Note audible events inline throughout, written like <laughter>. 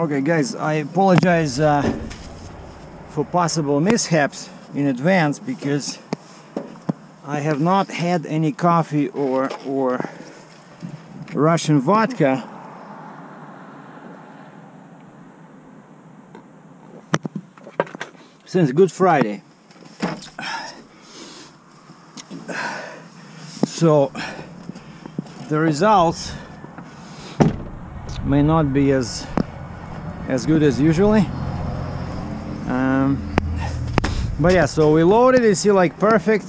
Okay guys, I apologize uh, for possible mishaps in advance because I have not had any coffee or or Russian vodka since Good Friday. So the results may not be as as good as usually. Um, but yeah so we loaded it see like perfect.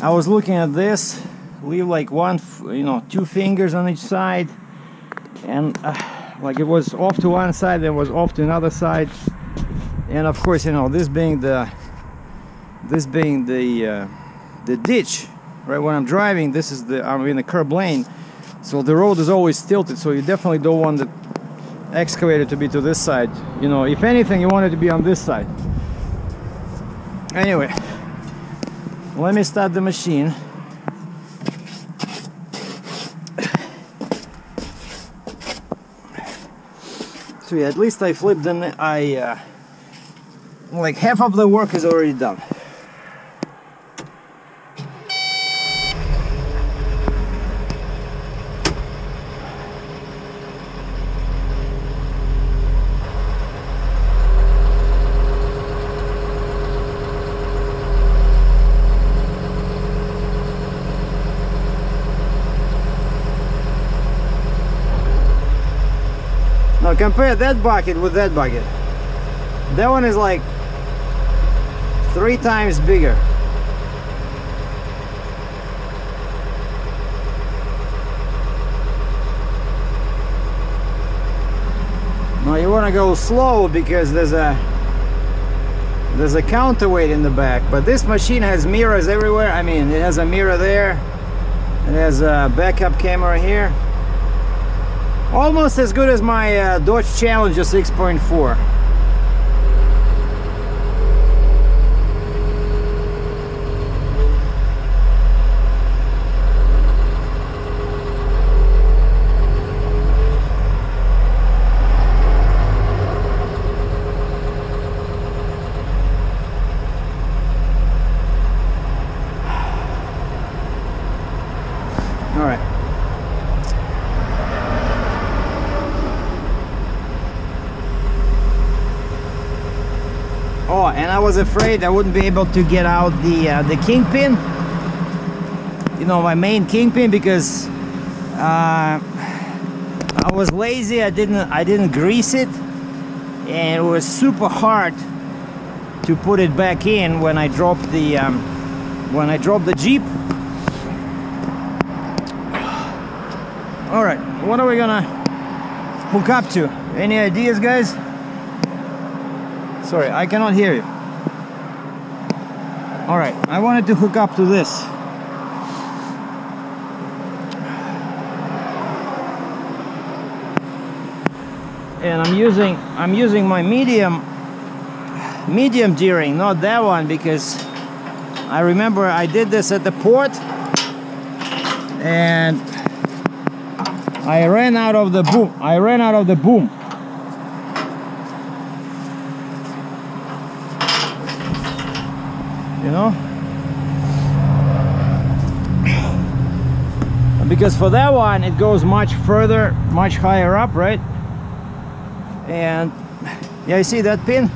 I was looking at this leave like one you know two fingers on each side and uh, like it was off to one side then was off to another side. And of course you know this being the this being the uh, the ditch right when I'm driving this is the I'm in the curb lane. So the road is always tilted so you definitely don't want the excavator to be to this side. You know if anything you want it to be on this side. Anyway let me start the machine. So yeah at least I flipped and I uh, like half of the work is already done Now compare that bucket with that bucket. That one is like three times bigger. Now you want to go slow because there's a there's a counterweight in the back but this machine has mirrors everywhere I mean it has a mirror there it has a backup camera here almost as good as my uh, Dodge Challenger 6.4 All right. Oh, and I was afraid I wouldn't be able to get out the uh, the kingpin. You know, my main kingpin because uh, I was lazy. I didn't I didn't grease it, and it was super hard to put it back in when I dropped the um, when I dropped the Jeep. All right, what are we gonna hook up to? Any ideas, guys? Sorry, I cannot hear you. All right, I wanted to hook up to this. And I'm using I'm using my medium medium D-ring, not that one because I remember I did this at the port and I ran out of the boom. I ran out of the boom. You know? Because for that one it goes much further, much higher up, right? And yeah, you see that pin?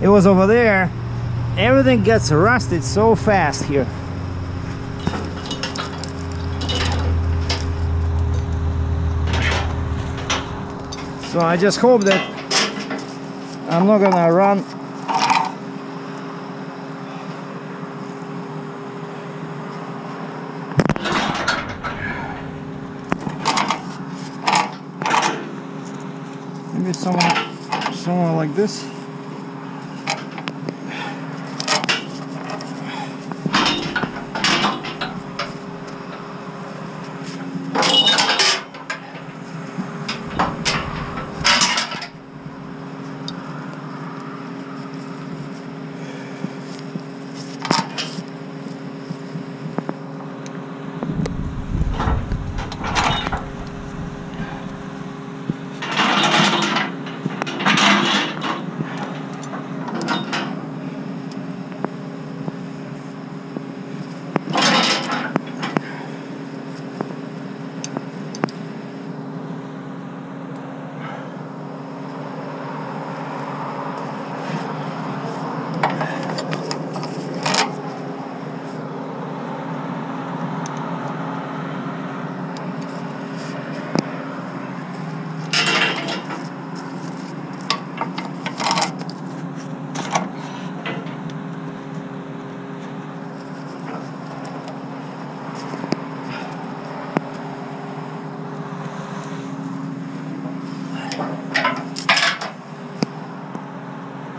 It was over there. Everything gets rusted so fast here. So I just hope that I'm not gonna run like this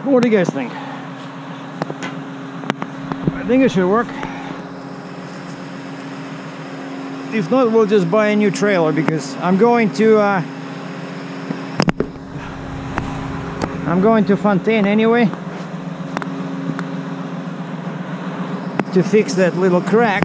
What do you guys think? I think it should work. If not, we'll just buy a new trailer because I'm going to uh, I'm going to Fontaine anyway to fix that little crack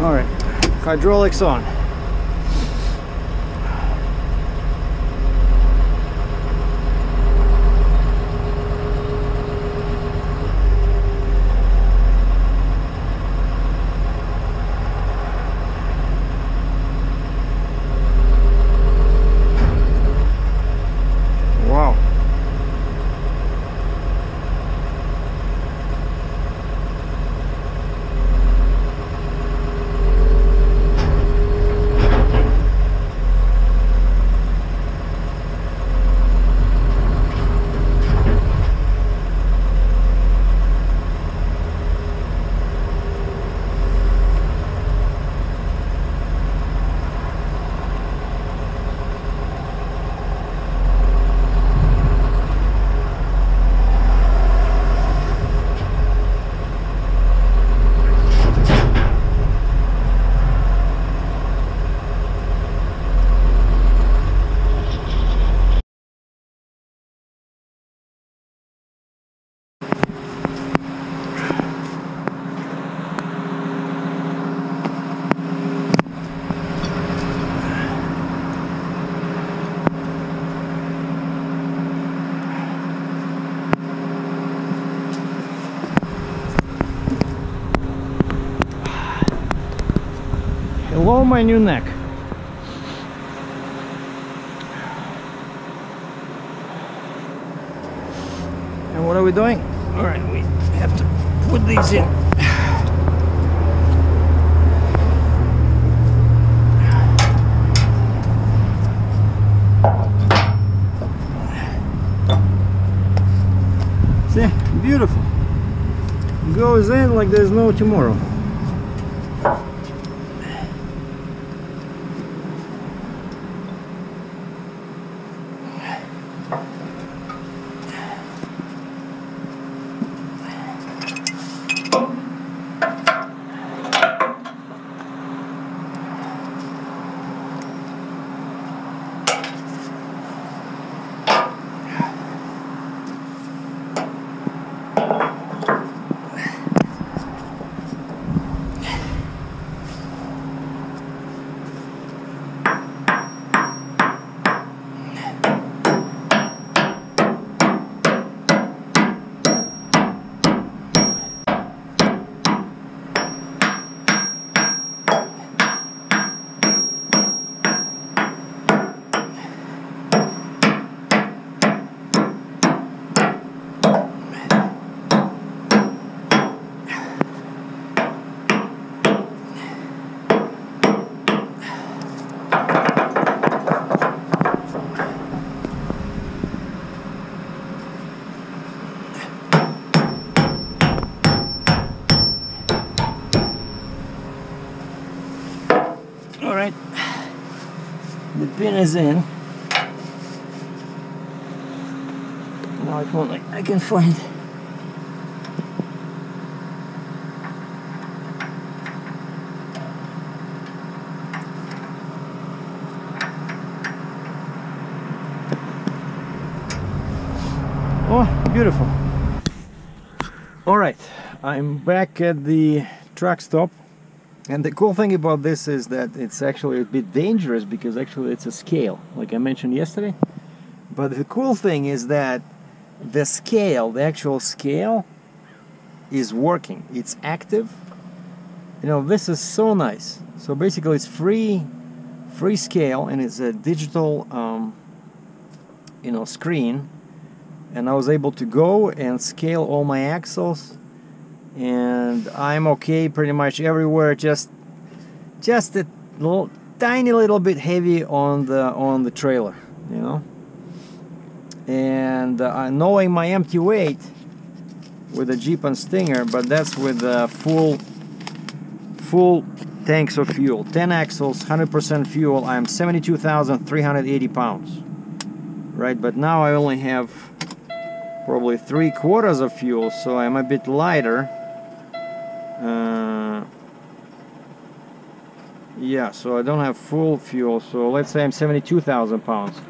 All right, hydraulics on. My new neck. And what are we doing? All right, we have to put these in. See, beautiful. Goes in like there's no tomorrow. All right, the pin is in. Now if only I can find. Oh, beautiful. All right, I'm back at the truck stop. And the cool thing about this is that it's actually a bit dangerous because actually it's a scale, like I mentioned yesterday. But the cool thing is that the scale, the actual scale, is working. It's active. You know, this is so nice. So basically, it's free, free scale, and it's a digital, um, you know, screen. And I was able to go and scale all my axles and I'm okay pretty much everywhere. Just, just a little, tiny little bit heavy on the on the trailer, you know. And uh, knowing my empty weight, with the Jeep and Stinger, but that's with full full tanks of fuel. 10 axles, 100% fuel. I'm 72,380 pounds. Right, but now I only have probably three quarters of fuel, so I'm a bit lighter. Yeah, so I don't have full fuel, so let's say I'm 72,000 pounds.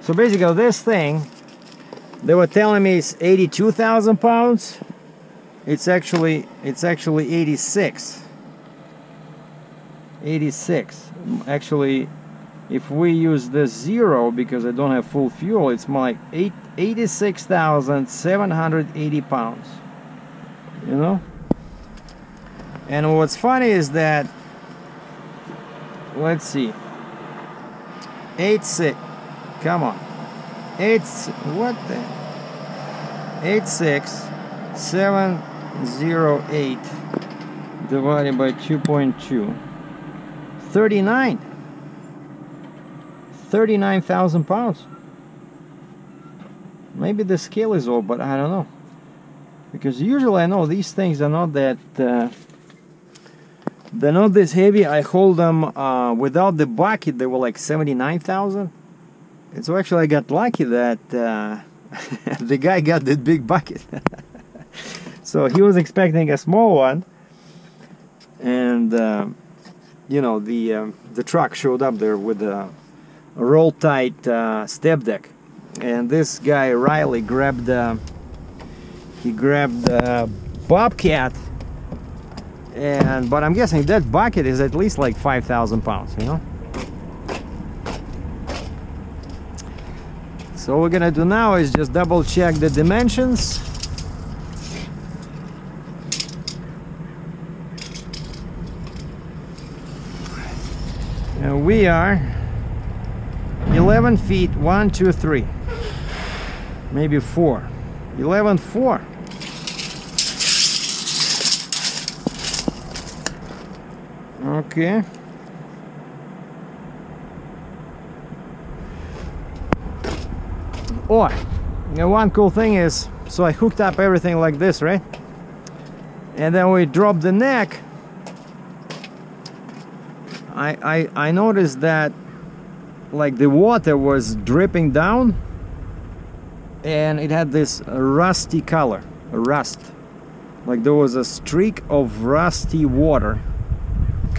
So basically this thing, they were telling me it's 82,000 pounds. It's actually, it's actually 86. 86. Actually, if we use this zero, because I don't have full fuel, it's like 8, 86,780 pounds. You know? And what's funny is that, let's see, 8, 6, come on, 8, what the, 8, 6, 7, 0, 8, divided by 2.2. 39 39,000 pounds. Maybe the scale is old, but I don't know. Because usually I know these things are not that uh, they're not this heavy. I hold them uh, without the bucket they were like 79,000 and so actually I got lucky that uh, <laughs> the guy got that big bucket. <laughs> So he was expecting a small one. And um, you know the um, the truck showed up there with a, roll tight uh, step deck. And this guy Riley grabbed uh, he grabbed uh, Bobcat and but I'm guessing that bucket is at least like 5,000 pounds you know? So we're gonna do now is just double check the dimensions. And we are 11 feet 1 2 3 maybe 4 11 4 okay. Oh and one cool thing is so I hooked up everything like this right? And then we drop the neck. I, I, I noticed that like the water was dripping down and it had this rusty color, rust. Like there was a streak of rusty water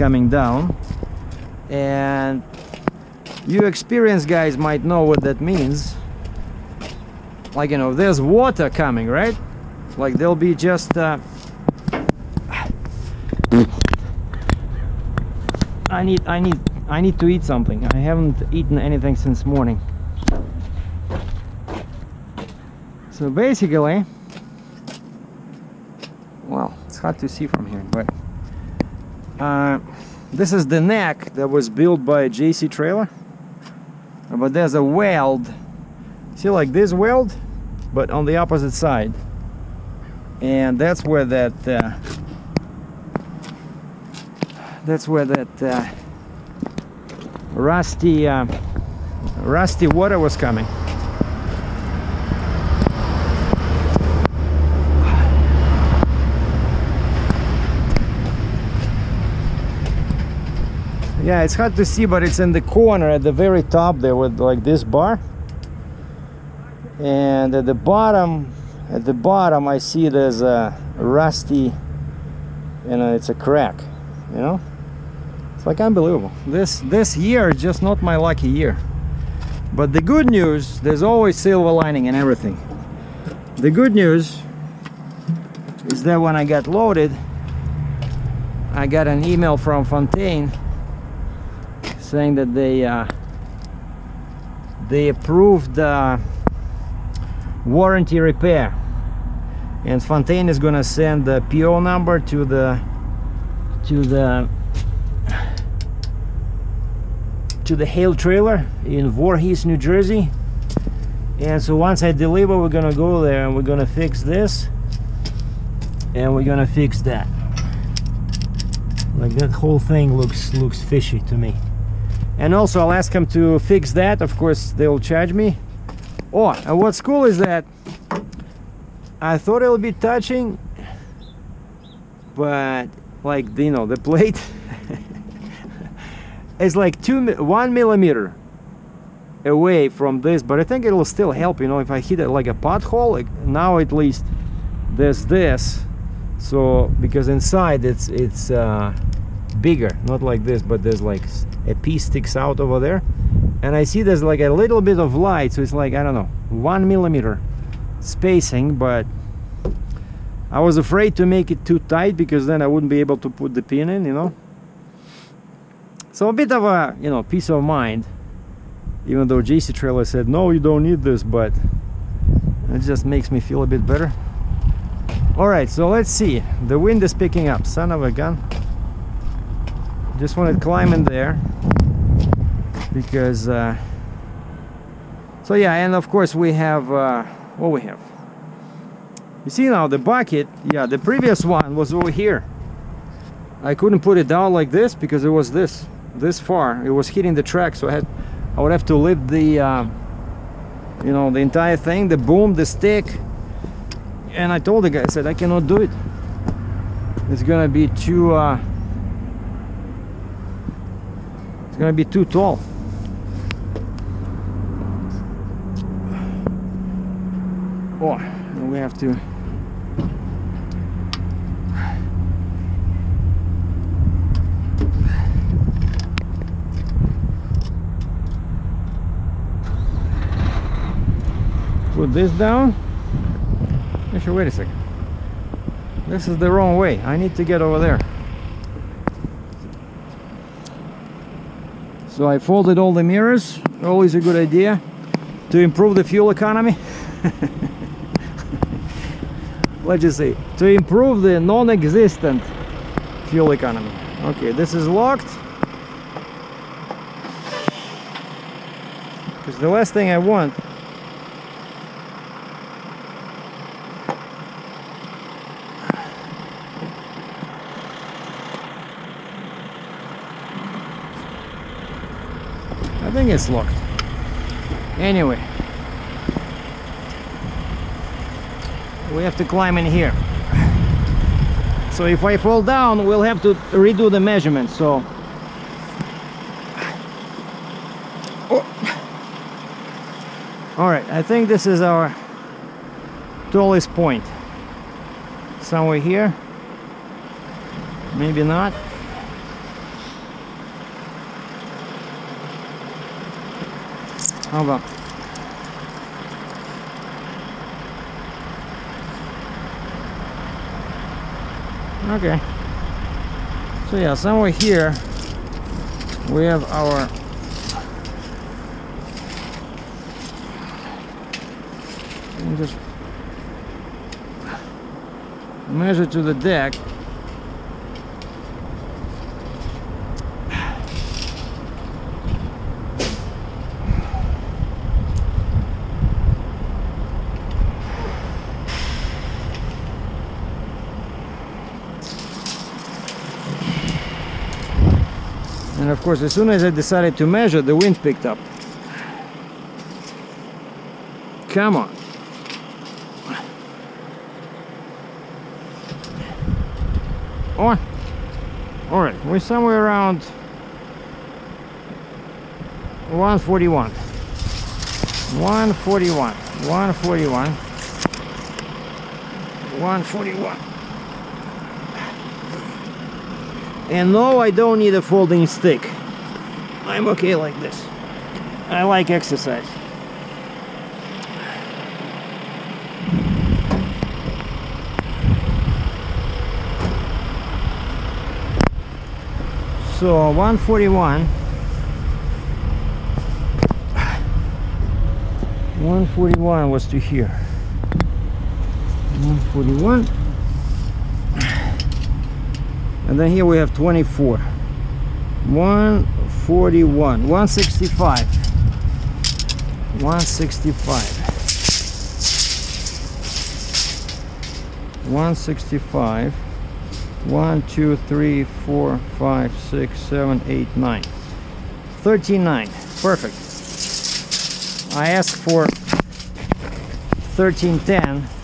coming down and you experienced guys might know what that means like you know there's water coming right like there'll be just uh, I need I need I need to eat something. I haven't eaten anything since morning. So basically, well, it's hard to see from here, but uh, this is the neck that was built by JC trailer. But there's a weld, see like this weld, but on the opposite side. And that's where that uh, that's where that uh, rusty uh, rusty water was coming yeah it's hard to see but it's in the corner at the very top there with like this bar and at the bottom at the bottom I see there's a rusty you know it's a crack you know it's like unbelievable. This this year is just not my lucky year. But the good news, there's always silver lining in everything. The good news is that when I got loaded, I got an email from Fontaine saying that they uh, they approved uh, warranty repair and Fontaine is gonna send the PO number to the to the to the Hale trailer in Voorhees, New Jersey. And so once I deliver, we're gonna go there and we're gonna fix this and we're gonna fix that. Like that whole thing looks looks fishy to me. And also I'll ask them to fix that. Of course, they'll charge me. Oh, and what's cool is that I thought it'll be touching, but like you know the plate <laughs> is like two one millimeter away from this, but I think it'll still help. You know, if I hit it like a pothole, like now at least there's this. So because inside it's it's uh, bigger, not like this, but there's like a piece sticks out over there, and I see there's like a little bit of light, so it's like I don't know, one millimeter spacing, but I was afraid to make it too tight because then I wouldn't be able to put the pin in, you know. So a bit of a you know peace of mind, even though JC Trailer said no, you don't need this, but it just makes me feel a bit better. All right, so let's see. The wind is picking up. Son of a gun. Just wanted to climb in there because. Uh, so yeah, and of course we have uh, what we have. You see now the bucket. Yeah, the previous one was over here. I couldn't put it down like this because it was this this far. It was hitting the track, so I had I would have to lift the uh, you know the entire thing, the boom, the stick. And I told the guy, I said I cannot do it. It's gonna be too. Uh, it's gonna be too tall. Oh, we have to. Put this down. Actually, wait a second. This is the wrong way. I need to get over there. So I folded all the mirrors. Always a good idea to improve the fuel economy. <laughs> Let's just say to improve the non-existent fuel economy. Okay, this is locked. Because the last thing I want I think it's locked. Anyway, we have to climb in here. So if I fall down, we'll have to redo the measurement. So. Oh. All right, I think this is our tallest point. Somewhere here. Maybe not. How about? Okay. So yeah, somewhere here we have our just measure to the deck. Of course, as soon as I decided to measure, the wind picked up. Come on. On. All right, we're somewhere around 141. 141. 141. 141. And no, I don't need a folding stick. I'm okay like this. I like exercise. So 141. 141 was to here. 141. And then here we have 24. 141. 165. 165. 165. 1, 2, 3, 4, 5, 6, 7, 8, 9. 39. Perfect. I asked for 1310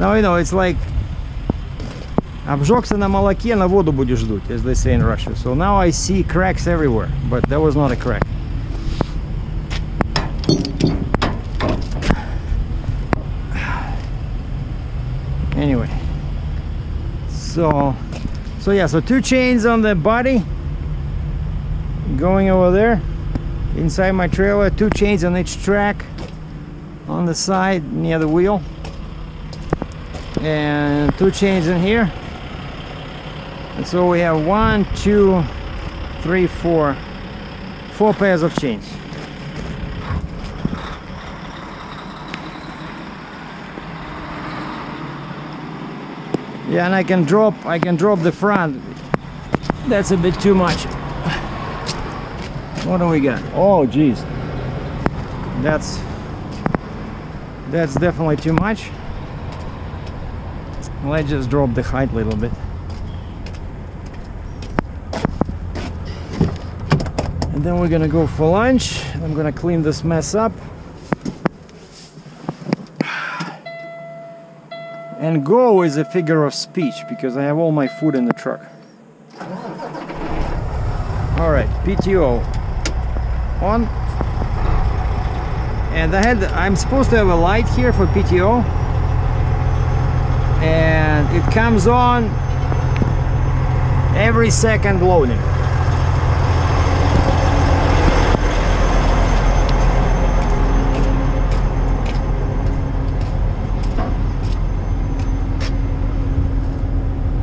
Now you know it's like обжегся на молоке, на воду будешь дуть, as they say in Russia. So now I see cracks everywhere, but that was not a crack. Anyway, so so yeah, so two chains on the body going over there inside my trailer, two chains on each track on the side near the wheel and two chains in here. And so we have one two three four. Four pairs of chains. Yeah and I can drop I can drop the front. That's a bit too much. What do we got? Oh geez. That's that's definitely too much let's just drop the height a little bit. And then we're gonna go for lunch. I'm gonna clean this mess up. And go is a figure of speech because I have all my food in the truck. All right PTO on and I had I'm supposed to have a light here for PTO and it comes on every second loading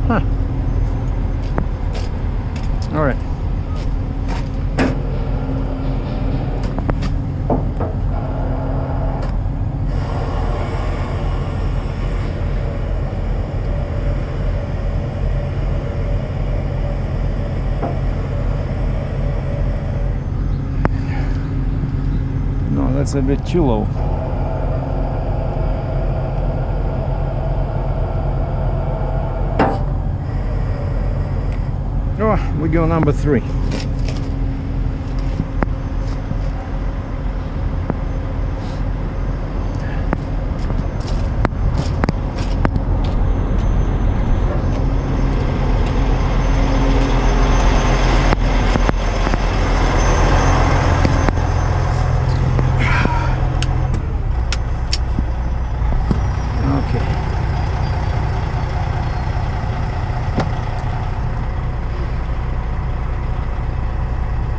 huh all right That's a bit too low. Oh, we go number three. Okay.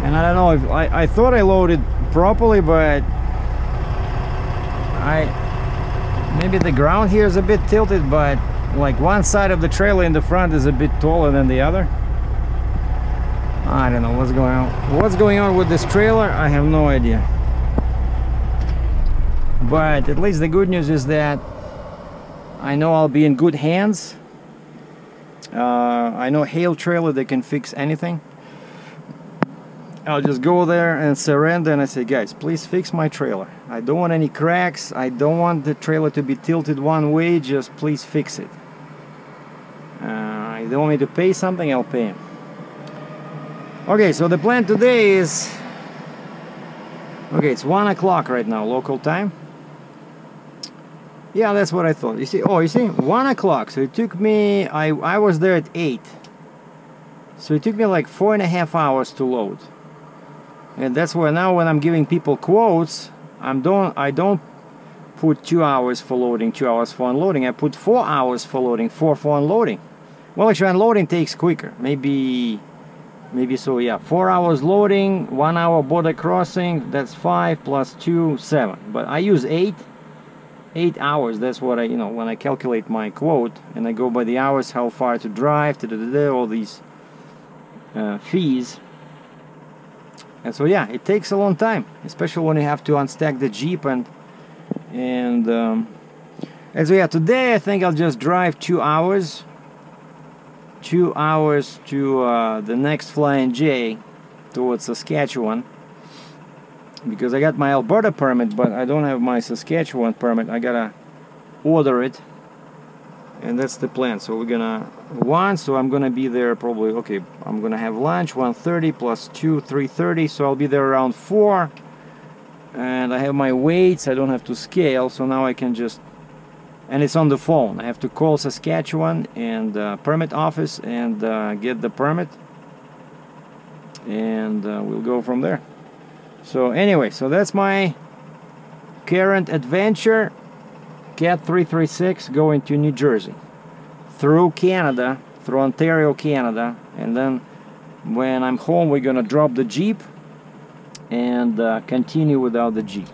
And I don't know if I, thought I loaded properly, but I maybe the ground here is a bit tilted, but like one side of the trailer in the front is a bit taller than the other. I don't know what's going on. What's going on with this trailer? I have no idea. But at least the good news is that I know I'll be in good hands. Uh, I know Hale Trailer, they can fix anything. I'll just go there and surrender and I say, guys, please fix my trailer. I don't want any cracks. I don't want the trailer to be tilted one way. Just please fix it. Uh, if they want me to pay something, I'll pay him. Okay, so the plan today is... Okay, it's 1 o'clock right now, local time. Yeah, that's what I thought. You see, oh, you see, one o'clock. So it took me. I I was there at eight. So it took me like four and a half hours to load. And that's why now when I'm giving people quotes, I'm don't I don't put two hours for loading, two hours for unloading. I put four hours for loading, four for unloading. Well, actually, unloading takes quicker. Maybe, maybe so. Yeah, four hours loading, one hour border crossing. That's five plus two, seven. But I use eight eight hours that's what i you know when i calculate my quote and i go by the hours how far to drive all these uh, fees and so yeah it takes a long time especially when you have to unstack the jeep and and um, and so yeah today i think i'll just drive two hours two hours to uh, the next flying j towards saskatchewan because I got my Alberta permit, but I don't have my Saskatchewan permit. I gotta order it, and that's the plan. So we're gonna one. So I'm gonna be there probably. Okay, I'm gonna have lunch 1:30 plus two 3:30. So I'll be there around four, and I have my weights. I don't have to scale, so now I can just and it's on the phone. I have to call Saskatchewan and uh, permit office and uh, get the permit, and uh, we'll go from there. So anyway, so that's my current adventure. Cat 336 going to New Jersey through Canada, through Ontario, Canada, and then when I'm home, we're gonna drop the Jeep and uh, continue without the Jeep.